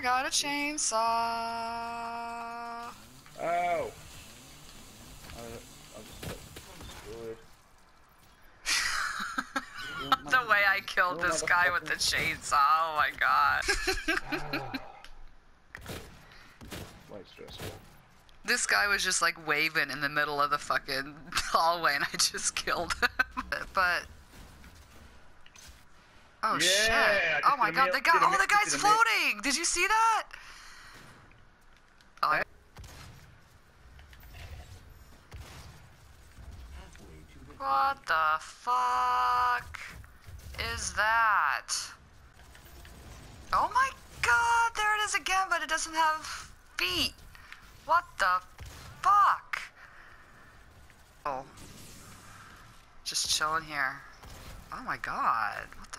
I got a chainsaw. Ow! I, I just got destroyed. the way I killed Oh, this guy with the chainsaw. Oh my god. This guy was just like waving in the middle of the fucking hallway and I just killed him. but. Oh Yeah, shit. Oh my god, mil- the guy oh the guy's did a mil- floating! Did you see that? Oh, What the fuck is that? Oh my god, there it is again, but it doesn't have feet. What the fuck? Oh. Just chilling here. Oh my god. What